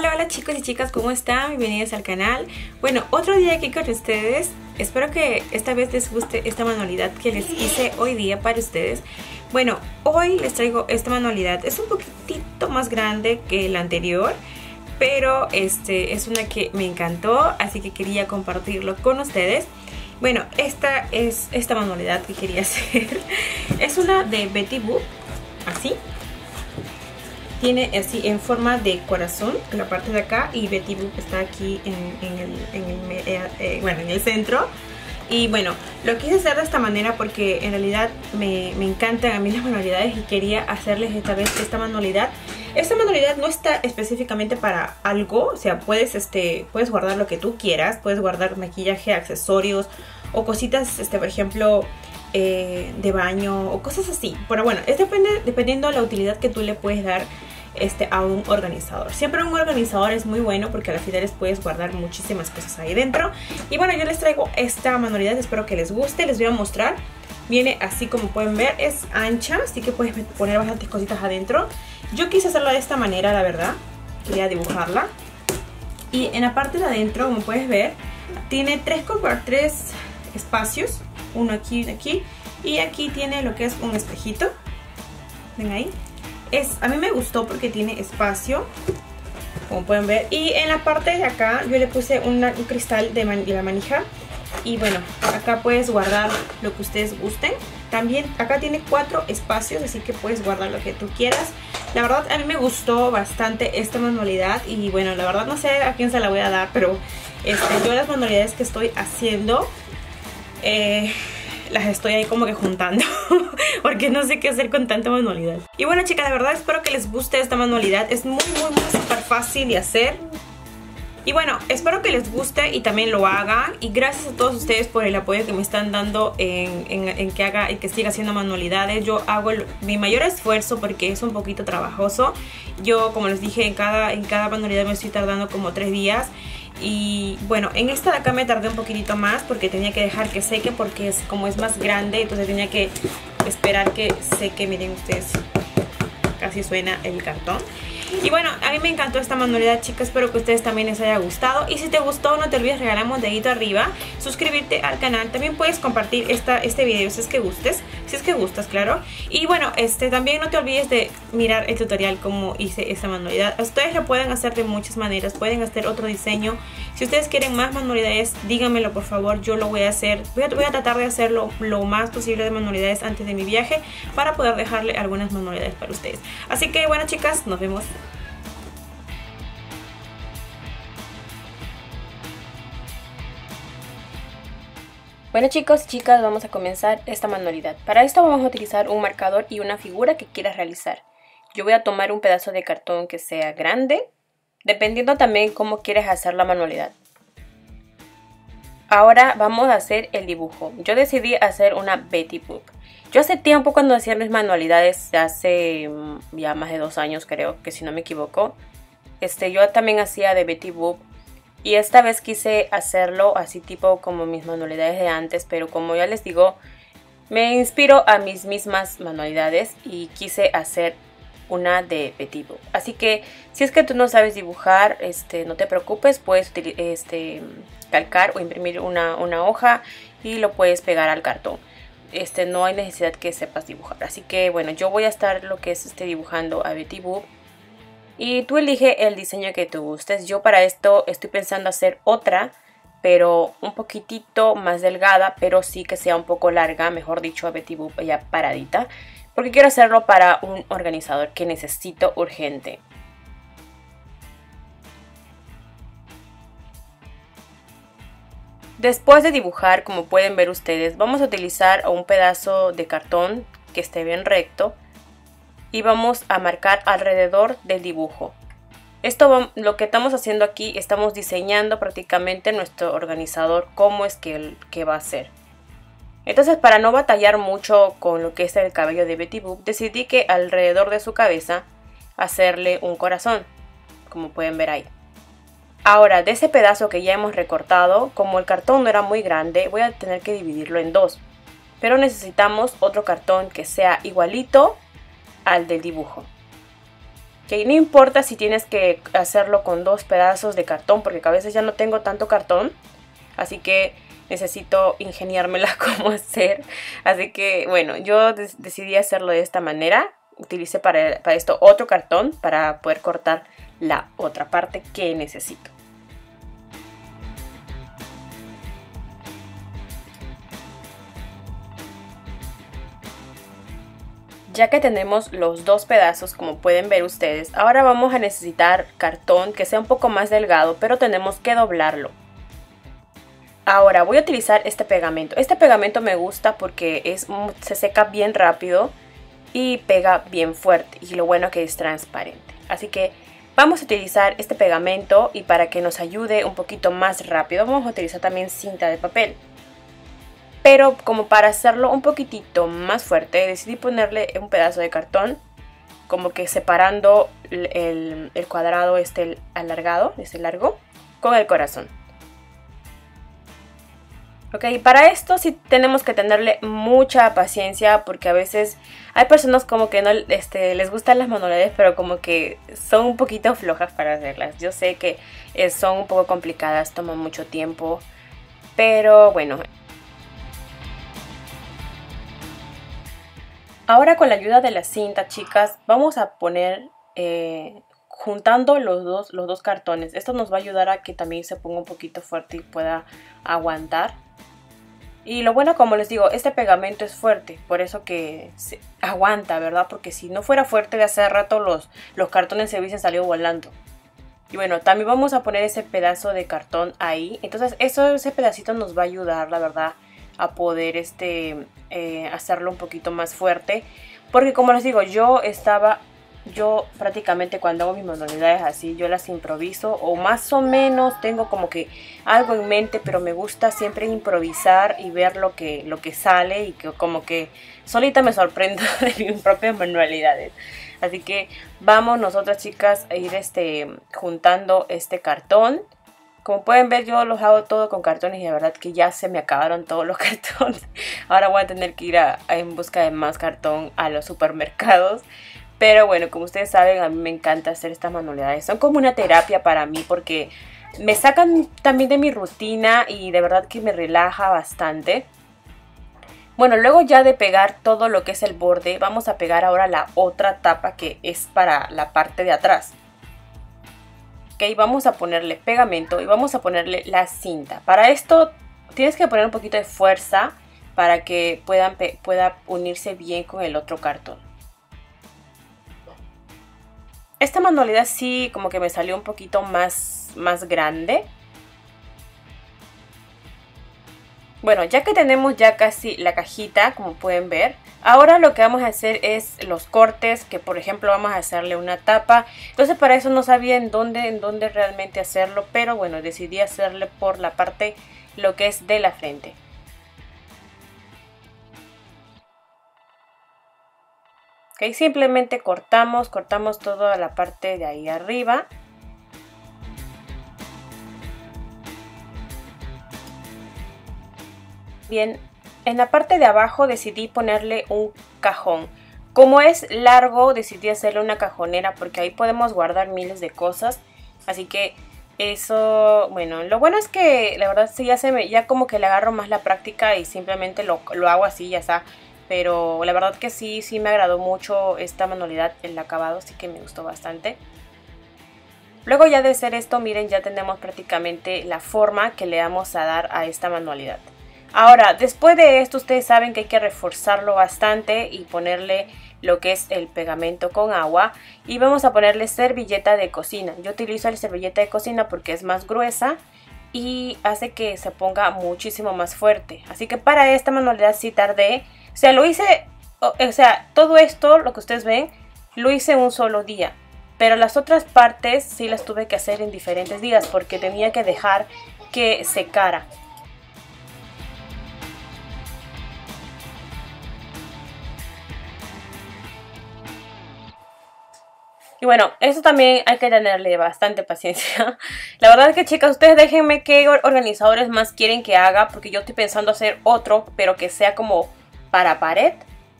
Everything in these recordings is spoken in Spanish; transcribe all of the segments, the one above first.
Hola, hola chicos y chicas, ¿cómo están? Bienvenidos al canal. Bueno, otro día aquí con ustedes. Espero que esta vez les guste esta manualidad que les hice hoy día para ustedes. Bueno, hoy les traigo esta manualidad. Es un poquitito más grande que la anterior, pero este es una que me encantó, así que quería compartirlo con ustedes. Bueno, esta es esta manualidad que quería hacer. Es una de Betty Boop, así tiene así en forma de corazón la parte de acá y Betty Boop está aquí en, el, eh, eh, bueno, en el centro y bueno, lo quise hacer de esta manera porque en realidad me, me, encantan a mí las manualidades y quería hacerles esta vez esta manualidad. Esta manualidad no está específicamente para algo, o sea, puedes, este, puedes guardar lo que tú quieras, puedes guardar maquillaje, accesorios o cositas, este, por ejemplo, eh, de baño o cosas así. Pero bueno, es depende, dependiendo de la utilidad que tú le puedes dar este, a un organizador. Siempre un organizador es muy bueno porque a las finales puedes guardar muchísimas cosas ahí dentro. Y bueno, yo les traigo esta manualidad, espero que les guste, les voy a mostrar. Viene así como pueden ver, es ancha, así que puedes poner bastantes cositas adentro. Yo quise hacerlo de esta manera, la verdad. Quería dibujarla. Y en la parte de adentro, como puedes ver, tiene 3 por 3 espacios. Uno aquí, y aquí. Y aquí tiene lo que es un espejito. Ven ahí a mí me gustó porque tiene espacio, como pueden ver. Y en la parte de acá yo le puse un cristal de, la manija. Y bueno, acá puedes guardar lo que ustedes gusten. También acá tiene cuatro espacios, así que puedes guardar lo que tú quieras. La verdad a mí me gustó bastante esta manualidad y bueno, la verdad no sé a quién se la voy a dar, pero este, yo las manualidades que estoy haciendo... Eh, las estoy ahí como que juntando porque no sé qué hacer con tanta manualidad. Y bueno chicas, de verdad espero que les guste esta manualidad. Es muy muy muy súper fácil de hacer. Y bueno, espero que les guste y también lo hagan. Y gracias a todos ustedes por el apoyo que me están dando en, que haga y que siga haciendo manualidades. Yo hago mi mayor esfuerzo porque es un poquito trabajoso. Yo, como les dije, en cada, en cada manualidad me estoy tardando como tres días. Y bueno, en esta de acá me tardé un poquitito más porque tenía que dejar que seque porque es como es más grande, entonces tenía que esperar que seque, miren ustedes, casi suena el cartón. Y bueno, a mí me encantó esta manualidad, chicas. Espero que a ustedes también les haya gustado. Y si te gustó, no te olvides regalar un dedito arriba, suscribirte al canal. También puedes compartir esta, este video si es que gustes, si es que gustas, claro. Y bueno, este también no te olvides de mirar el tutorial como hice esta manualidad. Ustedes lo pueden hacer de muchas maneras. Pueden hacer otro diseño. Si ustedes quieren más manualidades, díganmelo por favor. Yo lo voy a hacer. Voy a, voy a tratar de hacerlo lo más posible de manualidades antes de mi viaje para poder dejarle algunas manualidades para ustedes. Así que bueno, chicas, nos vemos Bueno chicos chicas, vamos a comenzar esta manualidad. Para esto vamos a utilizar un marcador y una figura que quieras realizar. Yo voy a tomar un pedazo de cartón que sea grande, dependiendo también cómo quieres hacer la manualidad. Ahora vamos a hacer el dibujo. Yo decidí hacer una Betty Boop. Yo hace tiempo cuando hacía mis manualidades, hace mm, ya más de dos años creo, que si no me equivoco, este, yo también hacía de Betty Boop y esta vez quise hacerlo así tipo como mis manualidades de antes, pero como ya les digo, me inspiro a mis mismas manualidades y quise hacer una de Boop. Así que si es que tú no sabes dibujar, este, no te preocupes, puedes este, calcar o imprimir una, una hoja y lo puedes pegar al cartón. Este, no hay necesidad que sepas dibujar. Así que bueno, yo voy a estar lo que es este, dibujando a Betty y tú elige el diseño que te gustes. Yo para esto estoy pensando hacer otra, pero un poquitito más delgada, pero sí que sea un poco larga, mejor dicho, a Betty Boop ya paradita. Porque quiero hacerlo para un organizador que necesito urgente. Después de dibujar, como pueden ver ustedes, vamos a utilizar un pedazo de cartón que esté bien recto y vamos a marcar alrededor del dibujo. Esto lo que estamos haciendo aquí, estamos diseñando prácticamente nuestro organizador, cómo es que, que va a ser. Entonces para no batallar mucho con lo que es el cabello de Betty Boop, decidí que alrededor de su cabeza hacerle un corazón, como pueden ver ahí. Ahora, de ese pedazo que ya hemos recortado, como el cartón no era muy grande, voy a tener que dividirlo en dos. Pero necesitamos otro cartón que sea igualito al del dibujo. Que no importa si tienes que hacerlo con dos pedazos de cartón, porque a veces ya no tengo tanto cartón. Así que necesito ingeniármela cómo hacer. Así que bueno, yo decidí hacerlo de esta manera. Utilicé para, para esto otro cartón para poder cortar la otra parte que necesito. Ya que tenemos los dos pedazos como pueden ver ustedes, ahora vamos a necesitar cartón que sea un poco más delgado, pero tenemos que doblarlo. Ahora voy a utilizar este pegamento. Este pegamento me gusta porque es, se seca bien rápido y pega bien fuerte. Y lo bueno que es transparente. Así que vamos a utilizar este pegamento y para que nos ayude un poquito más rápido vamos a utilizar también cinta de papel. Pero como para hacerlo un poquitito más fuerte decidí ponerle un pedazo de cartón como que separando el, cuadrado este alargado, este largo, con el corazón. Ok, para esto sí tenemos que tenerle mucha paciencia porque a veces hay personas como que no este, les gustan las manualidades pero como que son un poquito flojas para hacerlas. Yo sé que eh, son un poco complicadas, toman mucho tiempo, pero bueno. Ahora con la ayuda de la cinta, chicas, vamos a poner eh, juntando los dos, los dos cartones. Esto nos va a ayudar a que también se ponga un poquito fuerte y pueda aguantar. Y lo bueno, como les digo, este pegamento es fuerte, por eso que se aguanta, ¿verdad? Porque si no fuera fuerte de hace rato los, los cartones se hubiesen salido volando. Y bueno, también vamos a poner ese pedazo de cartón ahí. Entonces eso, ese pedacito nos va a ayudar, la verdad, a poder este, eh, hacerlo un poquito más fuerte. Porque como les digo, yo estaba yo prácticamente cuando hago mis manualidades así, yo las improviso o más o menos tengo como que algo en mente, pero me gusta siempre improvisar y ver lo que, lo que sale y que como que solita me sorprendo de mis propias manualidades. Así que vamos nosotras chicas a ir este, juntando este cartón. Como pueden ver yo los hago todo con cartones y de verdad que ya se me acabaron todos los cartones. Ahora voy a tener que ir en busca de más cartón a los supermercados. Pero bueno, como ustedes saben, a mí me encanta hacer estas manualidades. Son como una terapia para mí porque me sacan también de mi rutina y de verdad que me relaja bastante. Bueno, luego ya de pegar todo lo que es el borde, vamos a pegar ahora la otra tapa que es para la parte de atrás. Ok, vamos a ponerle pegamento y vamos a ponerle la cinta. Para esto tienes que poner un poquito de fuerza para que puedan, pueda unirse bien con el otro cartón. Esta manualidad sí como que me salió un poquito más, más grande. Bueno, ya que tenemos ya casi la cajita, como pueden ver, ahora lo que vamos a hacer es los cortes, que por ejemplo vamos a hacerle una tapa. Entonces para eso no sabía en dónde, en dónde realmente hacerlo, pero bueno, decidí hacerle por la parte, lo que es de la frente. Simplemente cortamos, cortamos toda la parte de ahí arriba. Bien, en la parte de abajo decidí ponerle un cajón. Como es largo, decidí hacerle una cajonera porque ahí podemos guardar miles de cosas. Así que eso, bueno, lo bueno es que la verdad sí ya se me, ya como que le agarro más la práctica y simplemente lo, lo hago así, ya está pero la verdad que sí, sí me agradó mucho esta manualidad, el acabado, así que me gustó bastante. Luego ya de hacer esto, miren, ya tenemos prácticamente la forma que le vamos a dar a esta manualidad. Ahora, después de esto, ustedes saben que hay que reforzarlo bastante y ponerle lo que es el pegamento con agua. Y vamos a ponerle servilleta de cocina. Yo utilizo el servilleta de cocina porque es más gruesa y hace que se ponga muchísimo más fuerte. Así que para esta manualidad sí tardé o sea, lo hice, o sea, todo esto, lo que ustedes ven, lo hice un solo día. Pero las otras partes sí las tuve que hacer en diferentes días porque tenía que dejar que secara. Y bueno, eso también hay que tenerle bastante paciencia. La verdad es que chicas, ustedes déjenme qué organizadores más quieren que haga porque yo estoy pensando hacer otro, pero que sea como para pared.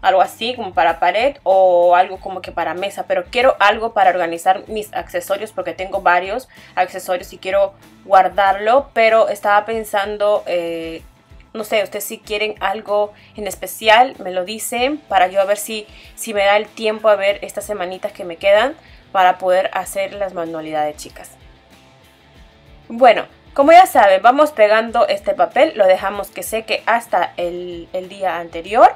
algo así como para pared o algo como que para mesa, pero quiero algo para organizar mis accesorios porque tengo varios accesorios y quiero guardarlo, pero estaba pensando, eh, no sé, ustedes si quieren algo en especial, me lo dicen para yo a ver si, si me da el tiempo a ver estas semanitas que me quedan para poder hacer las manualidades chicas. Bueno, como ya saben, vamos pegando este papel, lo dejamos que seque hasta el, el día anterior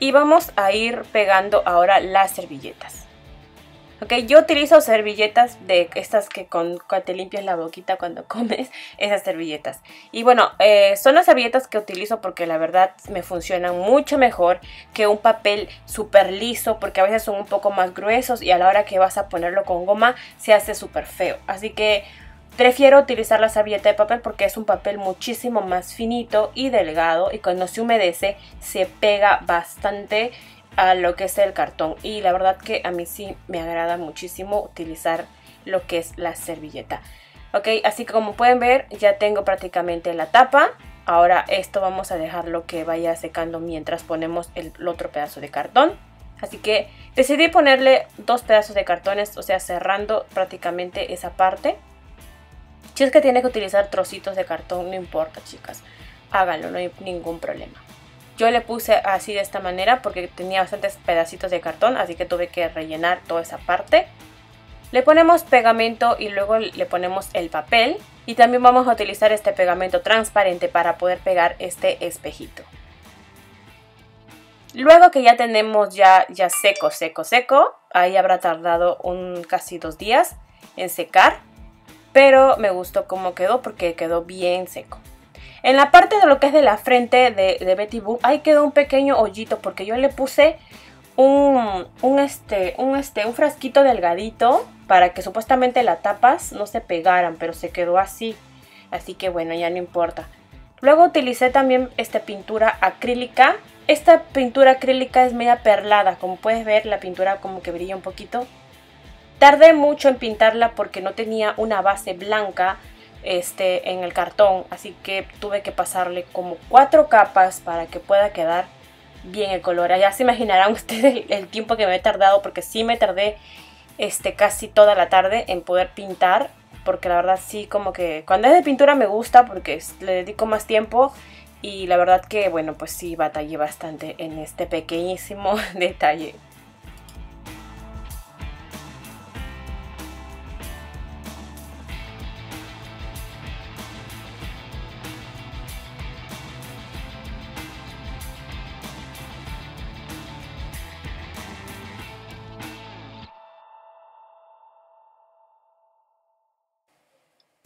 y vamos a ir pegando ahora las servilletas. Ok, yo utilizo servilletas de estas que con, te limpias la boquita cuando comes, esas servilletas. Y bueno, eh, son las servilletas que utilizo porque la verdad me funcionan mucho mejor que un papel súper liso porque a veces son un poco más gruesos y a la hora que vas a ponerlo con goma se hace súper feo. Así que Prefiero utilizar la servilleta de papel porque es un papel muchísimo más finito y delgado y cuando se humedece se pega bastante a lo que es el cartón y la verdad que a mí sí me agrada muchísimo utilizar lo que es la servilleta. Ok, así que como pueden ver ya tengo prácticamente la tapa. Ahora esto vamos a dejarlo que vaya secando mientras ponemos el otro pedazo de cartón. Así que decidí ponerle dos pedazos de cartones, o sea cerrando prácticamente esa parte. Si es que tiene que utilizar trocitos de cartón, no importa, chicas. Háganlo, no hay ningún problema. Yo le puse así de esta manera porque tenía bastantes pedacitos de cartón, así que tuve que rellenar toda esa parte. Le ponemos pegamento y luego le ponemos el papel. Y también vamos a utilizar este pegamento transparente para poder pegar este espejito. Luego que ya tenemos ya, ya seco, seco, seco, ahí habrá tardado un casi dos días en secar pero me gustó cómo quedó porque quedó bien seco. En la parte de lo que es de la frente de, Betty Boop, ahí quedó un pequeño hoyito porque yo le puse un, un, este, un, este, un frasquito delgadito para que supuestamente las tapas no se pegaran, pero se quedó así. Así que bueno, ya no importa. Luego utilicé también esta pintura acrílica. Esta pintura acrílica es media perlada, como puedes ver la pintura como que brilla un poquito. Tardé mucho en pintarla porque no tenía una base blanca este, en el cartón, así que tuve que pasarle como cuatro capas para que pueda quedar bien el color. Ya se imaginarán ustedes el, tiempo que me he tardado porque sí me tardé este, casi toda la tarde en poder pintar porque la verdad sí como que cuando es de pintura me gusta porque le dedico más tiempo y la verdad que bueno pues sí batallé bastante en este pequeñísimo detalle.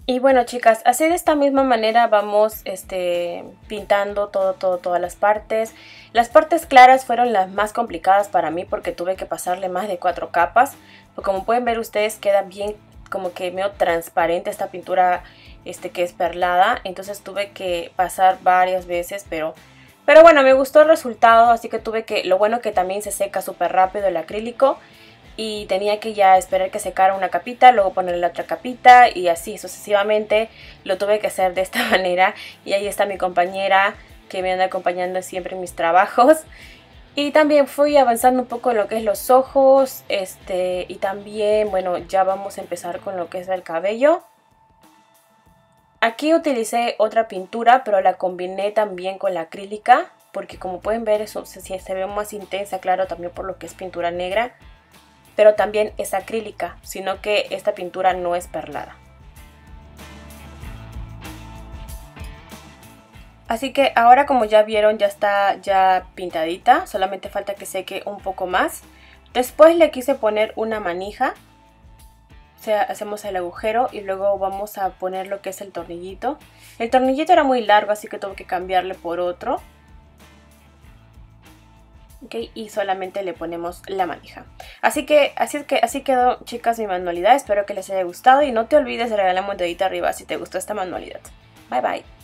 Y bueno chicas, así de esta misma manera vamos este, pintando todo, todo, todas las partes. Las partes claras fueron las más complicadas para mí porque tuve que pasarle más de cuatro capas. como pueden ver ustedes queda bien como que medio transparente esta pintura este, que es perlada. Entonces tuve que pasar varias veces, pero... Pero bueno, me gustó el resultado, así que tuve que... Lo bueno que también se seca súper rápido el acrílico y tenía que ya esperar que secara una capita, luego ponerle la otra capita y así sucesivamente lo tuve que hacer de esta manera. Y ahí está mi compañera que me anda acompañando siempre en mis trabajos. Y también fui avanzando un poco en lo que es los ojos este y también bueno ya vamos a empezar con lo que es el cabello. Aquí utilicé otra pintura pero la combiné también con la acrílica porque como pueden ver eso se, se ve más intensa claro también por lo que es pintura negra pero también es acrílica, sino que esta pintura no es perlada. Así que ahora como ya vieron ya está ya pintadita, solamente falta que seque un poco más. Después le quise poner una manija, o sea, hacemos el agujero y luego vamos a poner lo que es el tornillito. El tornillito era muy largo así que tuve que cambiarle por otro y solamente le ponemos la manija. Así que así, que, así quedó chicas mi manualidad, espero que les haya gustado y no te olvides de regalarme un dedito arriba si te gustó esta manualidad. Bye bye.